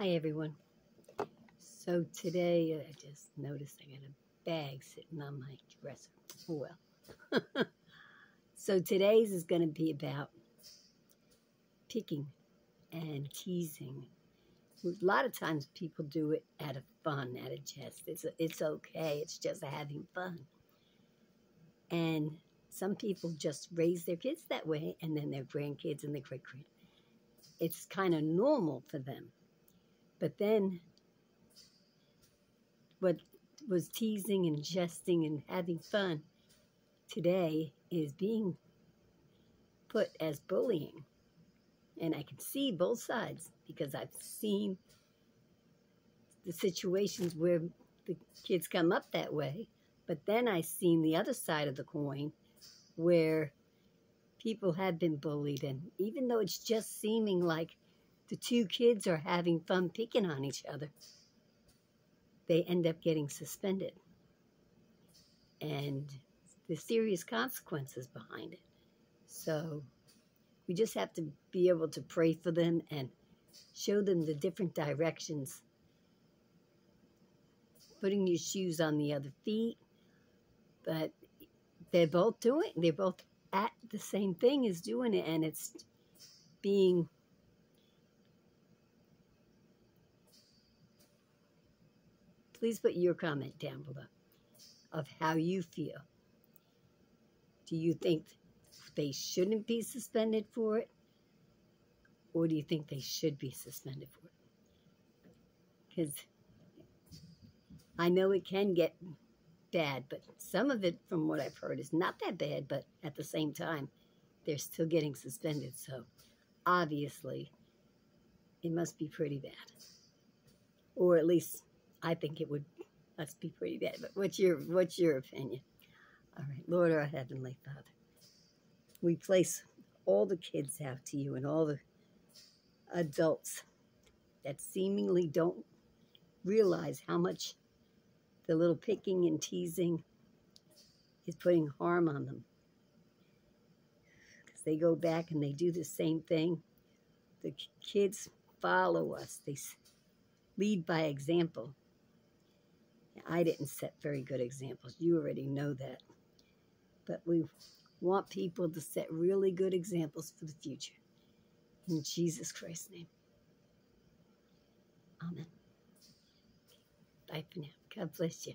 Hi everyone. So today I just noticed I got a bag sitting on my dresser. Oh well. so today's is going to be about picking and teasing. A lot of times people do it out of fun, out of jest. It's it's okay. It's just having fun. And some people just raise their kids that way, and then their grandkids and their great grand. It's kind of normal for them but then what was teasing and jesting and having fun today is being put as bullying. And I can see both sides because I've seen the situations where the kids come up that way. But then I've seen the other side of the coin where people have been bullied. And even though it's just seeming like the two kids are having fun picking on each other, they end up getting suspended. And the serious consequences behind it. So we just have to be able to pray for them and show them the different directions. Putting your shoes on the other feet, but they're both doing, they're both at the same thing as doing it, and it's being please put your comment down below of how you feel. Do you think they shouldn't be suspended for it? Or do you think they should be suspended for it? Because I know it can get bad, but some of it, from what I've heard, is not that bad, but at the same time, they're still getting suspended. So obviously, it must be pretty bad. Or at least I think it would must be pretty bad. But what's your what's your opinion? All right, Lord our Heavenly Father, we place all the kids out to you and all the adults that seemingly don't realize how much the little picking and teasing is putting harm on them. Because they go back and they do the same thing. The kids follow us. They lead by example. I didn't set very good examples. You already know that. But we want people to set really good examples for the future. In Jesus Christ's name. Amen. Bye for now. God bless you.